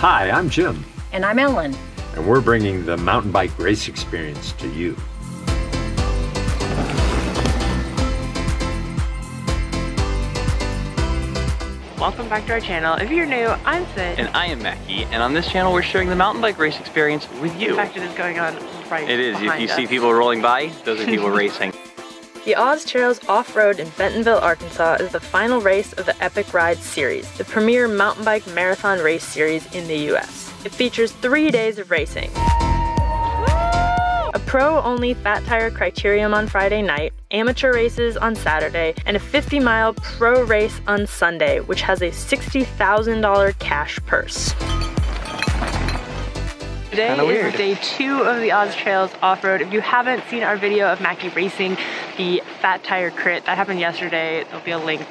Hi, I'm Jim. And I'm Ellen. And we're bringing the mountain bike race experience to you. Welcome back to our channel. If you're new, I'm Syd. And I am Macky, and on this channel we're sharing the mountain bike race experience with you. In fact, it is going on right It is. If you us. see people rolling by, those are people racing. The Oz Trails Off-Road in Bentonville, Arkansas is the final race of the Epic Ride Series, the premier mountain bike marathon race series in the US. It features three days of racing. A pro-only fat tire criterium on Friday night, amateur races on Saturday, and a 50-mile pro race on Sunday, which has a $60,000 cash purse. Today Kinda is weird. day two of the Oz Trails off-road. If you haven't seen our video of Macky racing the Fat Tire Crit, that happened yesterday. There'll be a link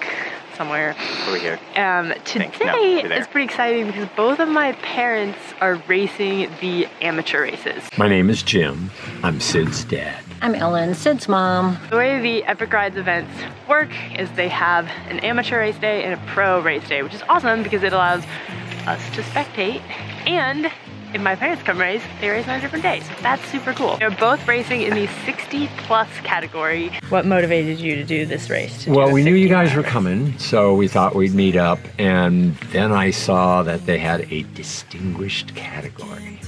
somewhere. Over here. Um, Think. No, today over there. is pretty exciting because both of my parents are racing the amateur races. My name is Jim. I'm Syd's dad. I'm Ellen, Syd's mom. The way the Epic Rides events work is they have an amateur race day and a pro race day, which is awesome because it allows us to spectate. And if my parents come race, they race on a different day. So that's super cool. They're both racing in the 60 plus category. What motivated you to do this race? Well, we knew you guys were race? coming, so we thought we'd meet up. And then I saw that they had a distinguished category,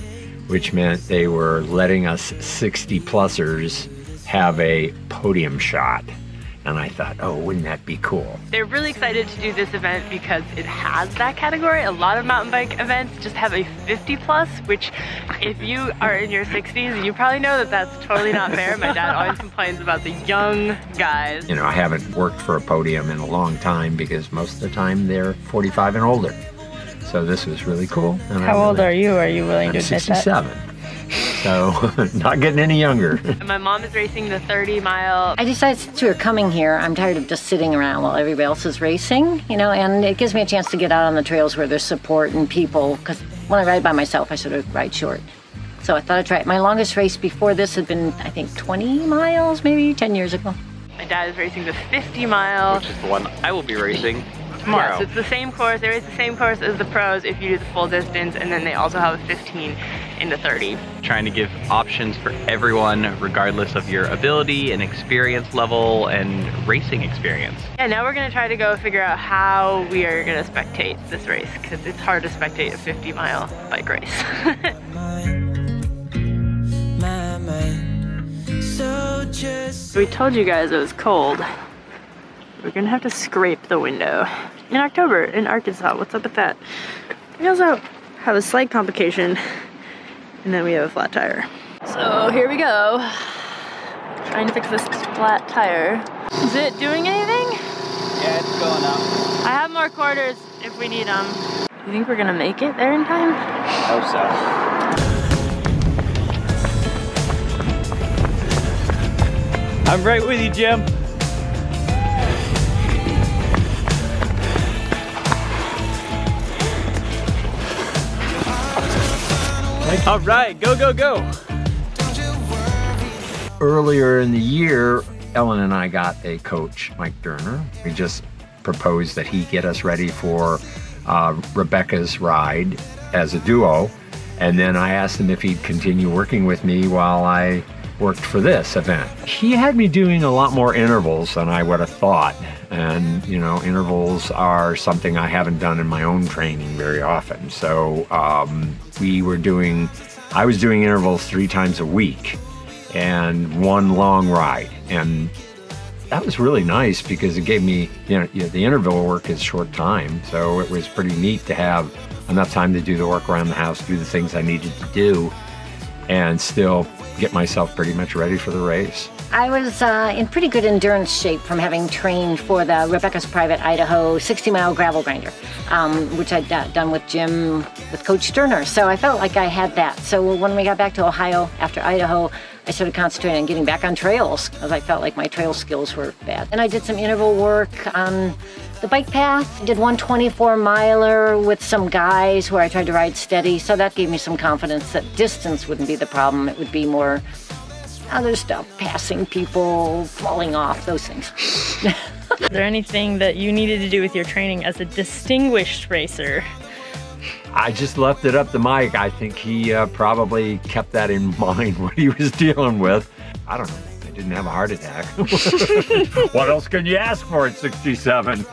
which meant they were letting us 60 plusers have a podium shot. And I thought, oh, wouldn't that be cool? They're really excited to do this event because it has that category. A lot of mountain bike events just have a 50 plus, which if you are in your 60s, you probably know that that's totally not fair. My dad always complains about the young guys. You know, I haven't worked for a podium in a long time because most of the time they're 45 and older. So this was really cool. and I How old really- are you? Are you willing I'm to admit that? 67. So not getting any younger. My mom is racing the 30 mile. I decided since we were coming here, I'm tired of just sitting around while everybody else is racing, you know, and it gives me a chance to get out on the trails where there's support and people. Because when I ride by myself, I sort of ride short. So I thought I'd try it. My longest race before this had been, I think, 20 miles, maybe 10 years ago. My dad is racing the 50 mile. Which is the one I will be racing tomorrow. Yes, tomorrow. it's the same course. They race the same course as the pros if you do the full distance, and then they also have a 15 in the 30. Trying to give options for everyone, regardless of your ability and experience level and racing experience. Yeah, now we're gonna try to go figure out how we are gonna spectate this race because it's hard to spectate a 50 mile bike race. my. So just we told you guys it was cold. We're gonna have to scrape the window in October in Arkansas. What's up with that? We also have a slight complication, and then we have a flat tire. So here we go. Trying to fix this flat tire. Is it doing anything? Yeah, it's going up. I have more quarters if we need them. Do you think we're gonna make it there in time? I hope so. I'm right with you, Jim. All right, go, go, go. Earlier in the year, Ellen and I got a coach, Mike Durner. We just proposed that he get us ready for uh, Rebecca's ride as a duo. And then I asked him if he'd continue working with me while I worked for this event. He had me doing a lot more intervals than I would have thought. And, you know, intervals are something I haven't done in my own training very often. So um, we were doing, I was doing intervals three times a week and one long ride. And that was really nice because it gave me, you know, you know, the interval work is short time. So it was pretty neat to have enough time to do the work around the house, do the things I needed to do, and still get myself pretty much ready for the race. I was uh, in pretty good endurance shape from having trained for the Rebecca's Private Idaho 60 mile gravel grinder, um, which I'd uh, done with Jim, with Coach Sterner. So I felt like I had that. So when we got back to Ohio after Idaho, I started concentrating on getting back on trails because I felt like my trail skills were bad. And I did some interval work on the bike path. Did one 24 miler with some guys where I tried to ride steady. So that gave me some confidence that distance wouldn't be the problem. It would be more other stuff, passing people, falling off, those things. Is there anything that you needed to do with your training as a distinguished racer I just left it up to Mike. I think he uh, probably kept that in mind what he was dealing with. I don't know. I didn't have a heart attack. what else can you ask for at 67?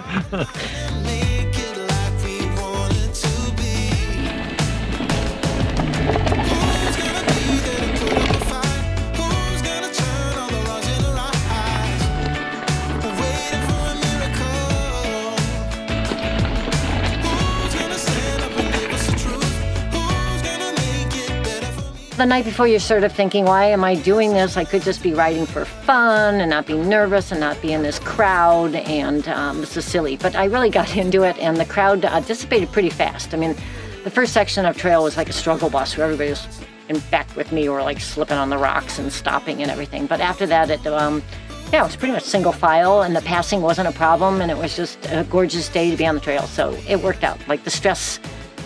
The night before, you're sort of thinking, why am I doing this? I could just be riding for fun and not be nervous and not be in this crowd, and um, this is silly. But I really got into it, and the crowd uh, dissipated pretty fast. I mean, the first section of trail was like a struggle bus where everybody was in back with me or like slipping on the rocks and stopping and everything. But after that, it um, yeah, it was pretty much single file, and the passing wasn't a problem, and it was just a gorgeous day to be on the trail. So it worked out. Like the stress,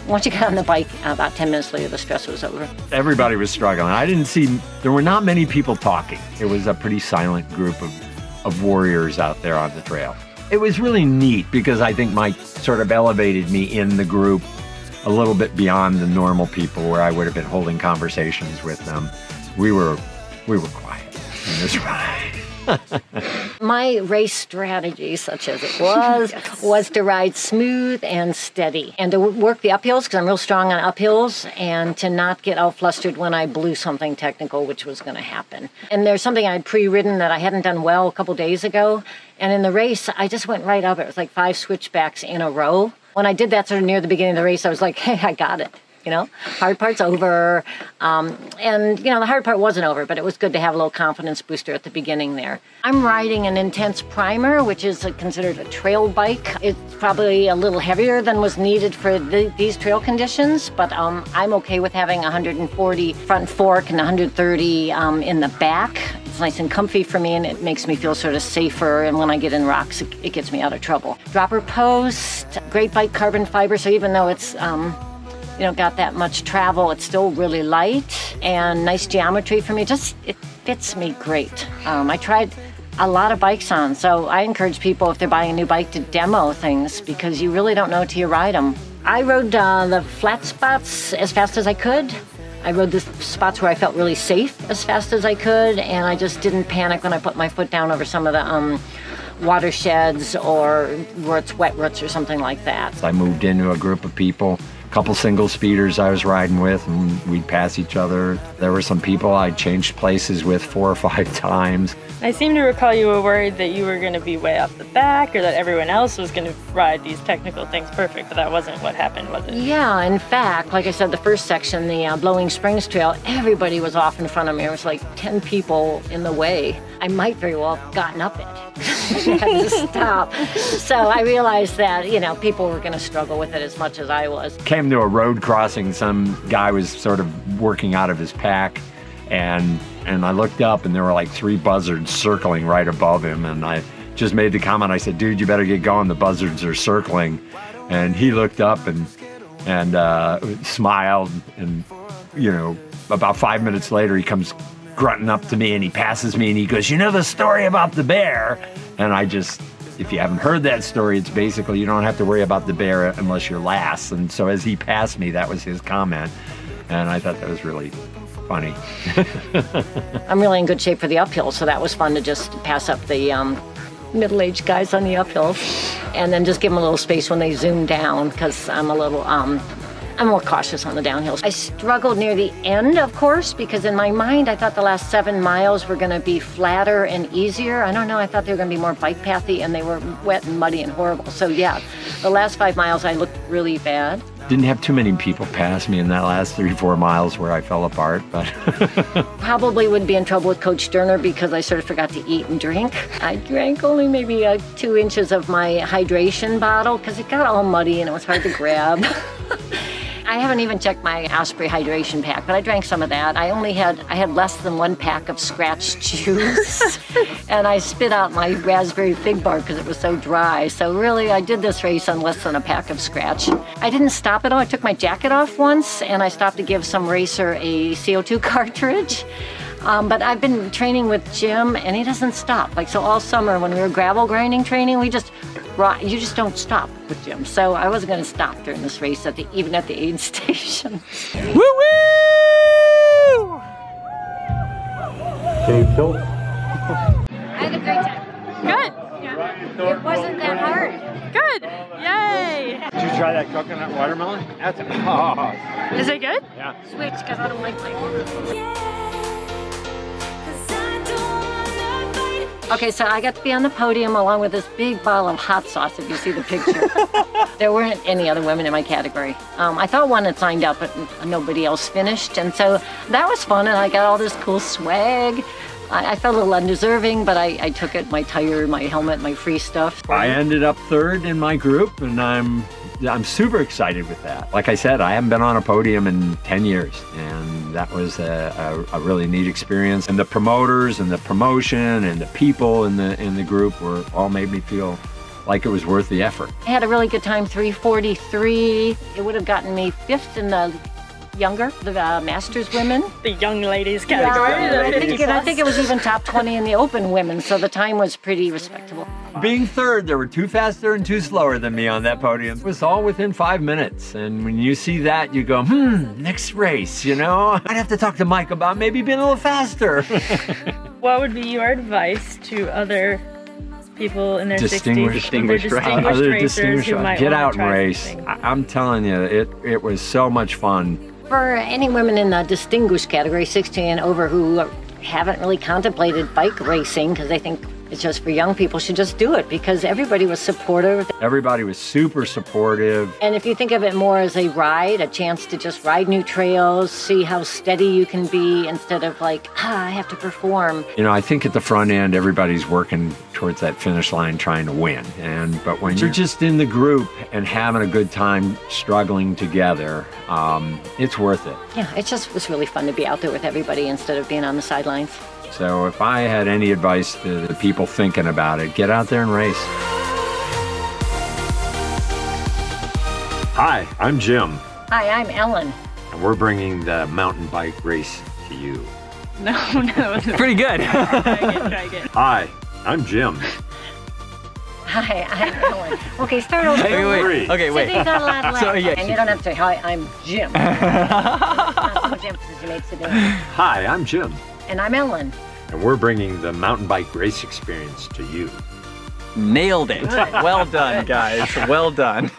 once you got on the bike, uh, about 10 minutes later, the stress was over. Everybody was struggling. I didn't see, there were not many people talking. It was a pretty silent group of, of warriors out there on the trail. It was really neat because I think Mike sort of elevated me in the group a little bit beyond the normal people where I would have been holding conversations with them. We were, we were quiet in this ride. My race strategy, such as it was, was to ride smooth and steady and to work the uphills because I'm real strong on uphills and to not get all flustered when I blew something technical, which was going to happen. And there's something I'd pre ridden that I hadn't done well a couple days ago. And in the race, I just went right up it. It was like five switchbacks in a row. When I did that sort of near the beginning of the race, I was like, hey, I got it. You know, hard part's over. Um, and, you know, the hard part wasn't over, but it was good to have a little confidence booster at the beginning there. I'm riding an intense primer, which is a, considered a trail bike. It's probably a little heavier than was needed for the, these trail conditions, but um, I'm okay with having 140 front fork and 130 um, in the back. It's nice and comfy for me, and it makes me feel sort of safer. And when I get in rocks, it, it gets me out of trouble. Dropper post, great bike carbon fiber. So even though it's um, you know, got that much travel. It's still really light and nice geometry for me. Just it fits me great. Um, I tried a lot of bikes on, so I encourage people if they're buying a new bike to demo things because you really don't know till you ride them. I rode uh, the flat spots as fast as I could. I rode the spots where I felt really safe as fast as I could, and I just didn't panic when I put my foot down over some of the um, watersheds or where it's wet roots or something like that. I moved into a group of people, couple single speeders I was riding with, and we'd pass each other. There were some people I changed places with four or five times. I seem to recall you were worried that you were going to be way off the back or that everyone else was going to ride these technical things perfect, but that wasn't what happened, was it? Yeah, in fact, like I said, the first section, the uh, Blowing Springs Trail, everybody was off in front of me. There was like 10 people in the way. I might very well have gotten up it. I had to stop. So I realized that, you know, people were going to struggle with it as much as I was. Came to a road crossing, some guy was sort of working out of his pack, and and I looked up and there were like three buzzards circling right above him, and I just made the comment. I said, "Dude, you better get going. The buzzards are circling." And he looked up and and uh, smiled, and you know, about five minutes later, he comes grunting up to me and he passes me and he goes, "You know the story about the bear?" And I just, if you haven't heard that story, it's basically you don't have to worry about the bear unless you're last. And so as he passed me, that was his comment, and I thought that was really funny. I'm really in good shape for the uphill, so that was fun to just pass up the um, middle-aged guys on the uphills, and then just give them a little space when they zoom down because I'm a little um, I'm more cautious on the downhills. I struggled near the end, of course, because in my mind I thought the last seven miles were going to be flatter and easier. I don't know. I thought they were going to be more bike pathy, and they were wet and muddy and horrible. So yeah, the last five miles I looked really bad. Didn't have too many people pass me in that last three, four miles where I fell apart, but Probably would be in trouble with Coach Sterner because I sort of forgot to eat and drink. I drank only maybe uh, two inches of my hydration bottle because it got all muddy and it was hard to grab. I haven't even checked my Osprey hydration pack, but I drank some of that. I only had I had less than one pack of Skratch juice, and I spit out my raspberry fig bar because it was so dry. So really, I did this race on less than a pack of Skratch. I didn't stop at all. I took my jacket off once, and I stopped to give some racer a CO2 cartridge. Um, but I've been training with Jim, and he doesn't stop. Like so, all summer when we were gravel grinding training, we just ri- you just don't stop with Jim. So I wasn't going to stop during this race at the even at the aid station. Woo woo! Can you tilt? I had a great time. Good. Yeah. It wasn't that hard. Good. Yay. Did you try that coconut watermelon? That's oh, Is it good? yeah. Switch because I don't like my. Okay, so I got to be on the podium along with this big bottle of hot sauce, if you see the picture. there weren't any other women in my category. Um, I thought one had signed up, but nobody else finished. And so that was fun, and I got all this cool swag. I, I felt a little undeserving, but I, I took it my tire, my helmet, my free stuff. I ended up third in my group, and I'm I'm super excited with that. Like I said, I haven't been on a podium in 10 years, and that was a, a, a really neat experience. And the promoters and the promotion and the people in the in the group were all made me feel like it was worth the effort. I had a really good time, 343. It would have gotten me fifth in the younger, the uh, Masters women. The young ladies category. Yeah, the I, think, and I think it was even top 20 in the open women, so the time was pretty respectable. Being third, there were two faster and two slower than me on that podium. It was all within five minutes. And when you see that, you go, hmm, next race, you know? I'd have to talk to Mike about maybe being a little faster. What would be your advice to other people in their Distinguished- 60s, other distinguished riders. distinguished Other racers distinguished who might Get out and race. something? I- I'm telling you, it, it was so much fun. For any women in the distinguished category, 16 and over, who haven't really contemplated bike racing because they think it's just for young people, should just do it because everybody was supportive. Everybody was super supportive. And if you think of it more as a ride, a chance to just ride new trails, see how steady you can be instead of like, ah, I have to perform. You know, I think at the front end, everybody's working towards that finish line trying to win. And but when you're just in the group and having a good time struggling together, um, it's worth it. Yeah, it just was really fun to be out there with everybody instead of being on the sidelines. So if I had any advice to the people thinking about it, get out there and race. Hi, I'm Jim, Hi, I'm Ellen. and we're bringing the mountain bike race to you. No, no. no. Pretty good. try again, try again. Hi, I'm Jim. Hi, I'm Ellen. Okay, start over. Hey, wait, wait. Okay, So wait. these are a lot less. So, yeah, and you don't have to say, hi, I'm Jim. Not so much emphasis you make today. Hi, I'm Jim, And I'm Ellen. and we're bringing the mountain bike race experience to you. Nailed it. Well done, guys. Well done.